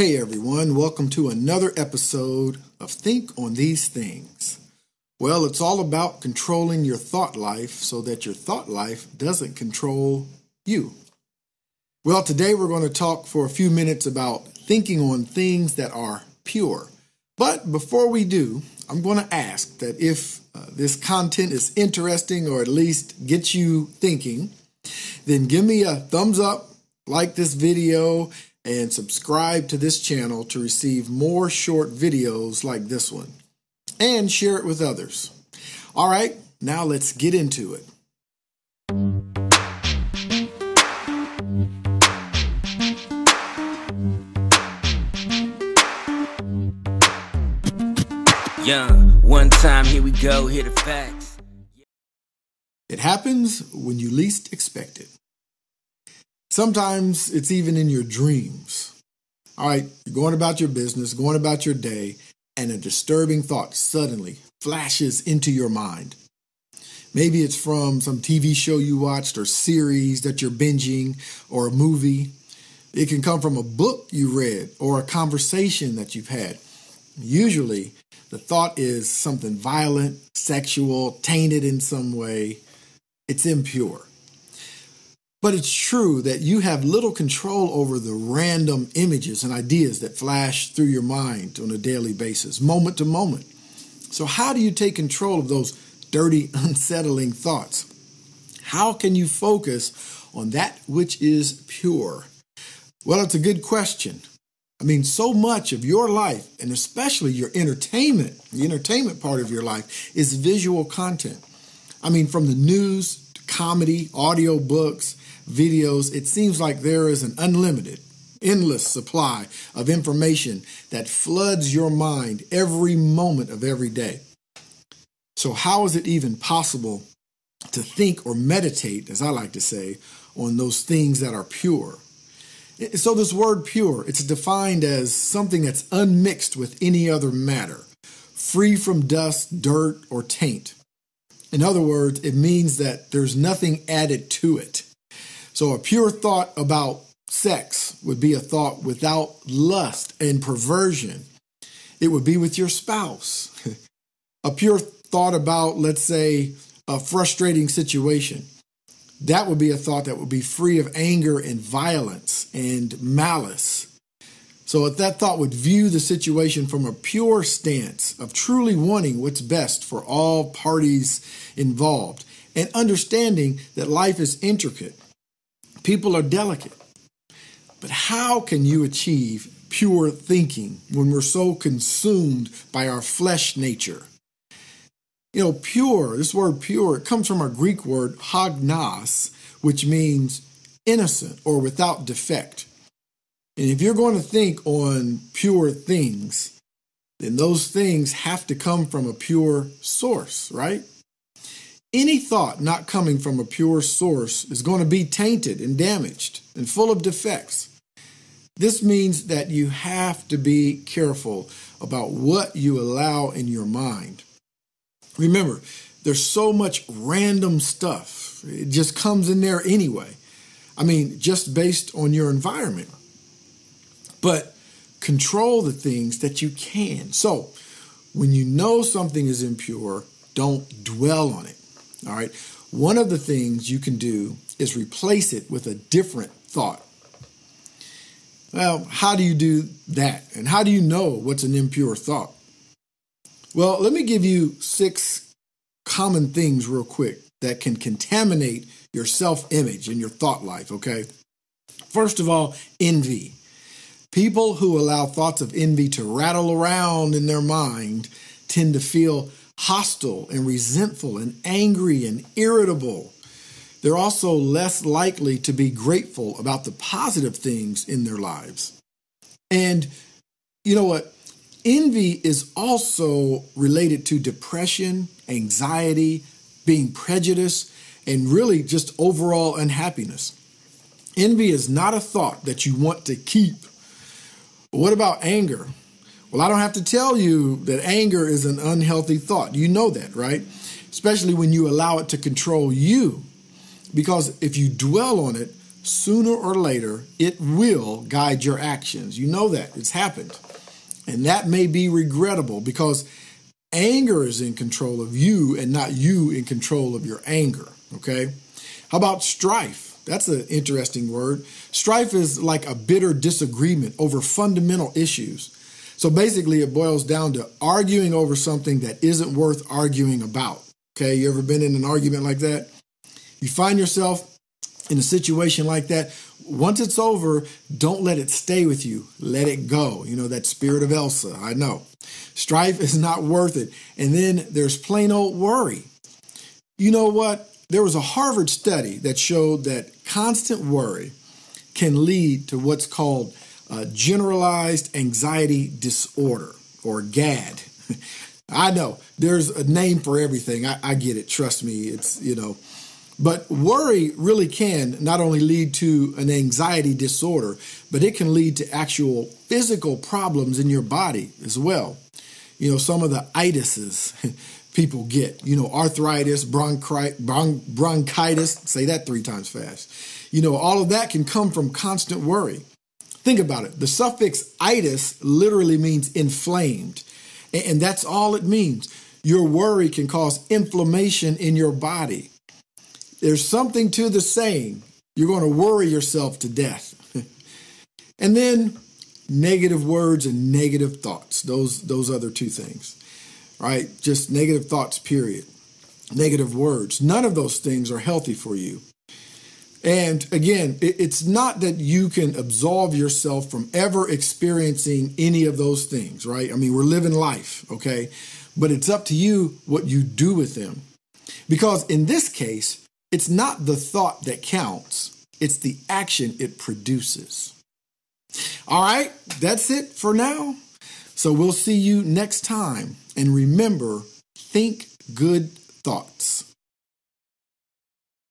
Hey everyone, welcome to another episode of Think on These Things. Well, it's all about controlling your thought life so that your thought life doesn't control you. Well, today we're going to talk for a few minutes about thinking on things that are pure. But before we do, I'm going to ask that if uh, this content is interesting or at least gets you thinking, then give me a thumbs up, like this video, and subscribe to this channel to receive more short videos like this one. And share it with others. All right, now let's get into it. Young, one time, here we go, here the facts. It happens when you least expect it. Sometimes it's even in your dreams. All right, you're going about your business, going about your day, and a disturbing thought suddenly flashes into your mind. Maybe it's from some TV show you watched, or series that you're binging, or a movie. It can come from a book you read or a conversation that you've had. Usually, the thought is something violent, sexual, tainted in some way. It's impure. But it's true that you have little control over the random images and ideas that flash through your mind on a daily basis, moment to moment. So, how do you take control of those dirty, unsettling thoughts? How can you focus on that which is pure? Well, it's a good question. I mean, so much of your life, and especially your entertainment, the entertainment part of your life, is visual content. I mean, from the news to comedy, audio books, videos, it seems like there is an unlimited, endless supply of information that floods your mind every moment of every day. So, how is it even possible to think or meditate, as I like to say, on those things that are pure? So, this word pure, it's defined as something that's unmixed with any other matter, free from dust, dirt, or taint. In other words, it means that there's nothing added to it. So a pure thought about sex would be a thought without lust and perversion. It would be with your spouse. a pure thought about, let's say, a frustrating situation. That would be a thought that would be free of anger and violence and malice. So, if that thought would view the situation from a pure stance of truly wanting what's best for all parties involved and understanding that life is intricate People are delicate. But how can you achieve pure thinking when we're so consumed by our flesh nature? You know, pure, this word pure, it comes from our Greek word hagnos, which means innocent or without defect. And if you're going to think on pure things, then those things have to come from a pure source, right? Any thought not coming from a pure source is going to be tainted and damaged and full of defects. This means that you have to be careful about what you allow in your mind. Remember, there's so much random stuff. It just comes in there anyway. I mean, just based on your environment. But control the things that you can. So, when you know something is impure, don't dwell on it. All right. One of the things you can do is replace it with a different thought. Well, how do you do that? And how do you know what's an impure thought? Well, let me give you six common things real quick that can contaminate your self image and your thought life, okay? First of all, envy. People who allow thoughts of envy to rattle around in their mind tend to feel hostile and resentful and angry and irritable. They're also less likely to be grateful about the positive things in their lives. And you know what? Envy is also related to depression, anxiety, being prejudiced, and really just overall unhappiness. Envy is not a thought that you want to keep. What about anger? Well, I don't have to tell you that anger is an unhealthy thought. You know that, right? Especially when you allow it to control you. Because if you dwell on it, sooner or later, it will guide your actions. You know that. It's happened. And that may be regrettable because anger is in control of you and not you in control of your anger. Okay? How about strife? That's an interesting word. Strife is like a bitter disagreement over fundamental issues. So basically, it boils down to arguing over something that isn't worth arguing about. Okay, you ever been in an argument like that? You find yourself in a situation like that. Once it's over, don't let it stay with you. Let it go. You know, that spirit of Elsa, I know. Strife is not worth it. And then there's plain old worry. You know what? There was a Harvard study that showed that constant worry can lead to what's called uh, generalized anxiety disorder or GAD. I know there's a name for everything. I, I, get it. Trust me. It's, you know, but worry really can not only lead to an anxiety disorder, but it can lead to actual physical problems in your body as well. You know, some of the itises people get. You know, arthritis, bronchi- bron- bronchitis, say that three times fast. You know, all of that can come from constant worry. Think about it. The suffix itis literally means inflamed, and that's all it means. Your worry can cause inflammation in your body. There's something to the saying, you're going to worry yourself to death. and then negative words and negative thoughts, those, those other two things right? Just negative thoughts, period. Negative words. None of those things are healthy for you. And again, it's not that you can absolve yourself from ever experiencing any of those things, right? I mean, we're living life, okay? But it's up to you what you do with them. Because in this case, it's not the thought that counts, it's the action it produces. All right, that's it for now. So we'll see you next time. And remember, think good thoughts.